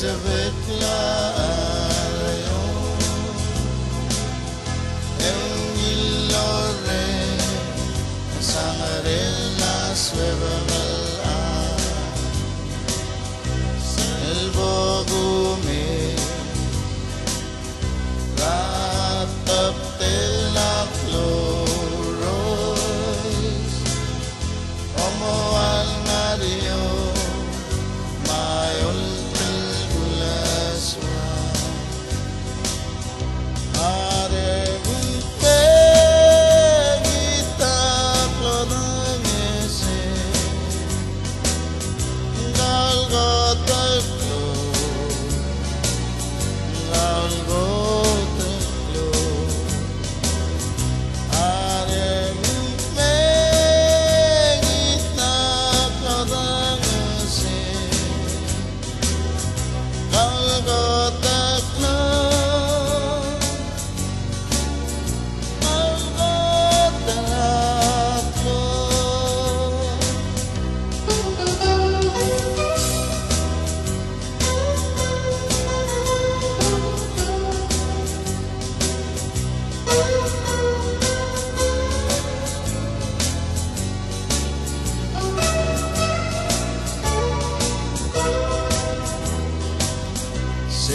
ثبت لا اليوم en mi lore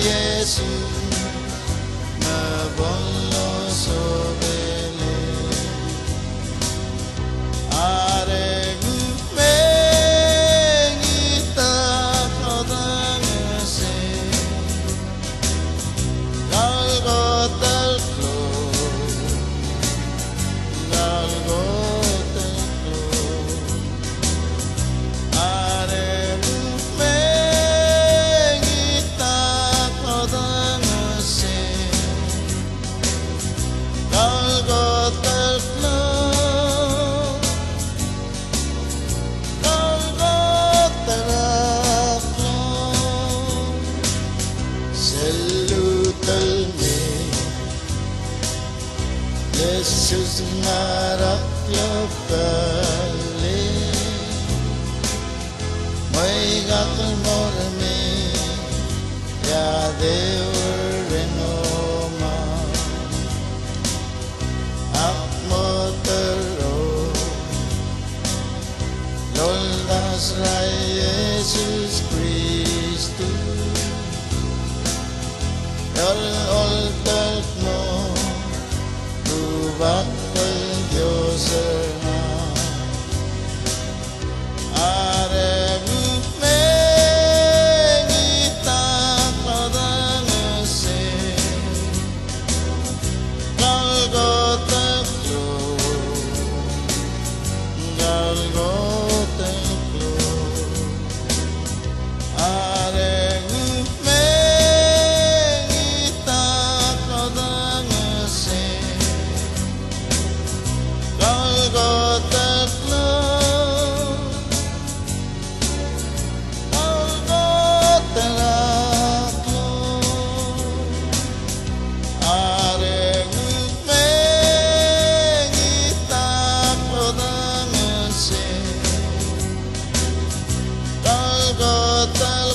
Jesus. This is not up your valley. God the more me, yeah, they Gotham.